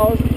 aus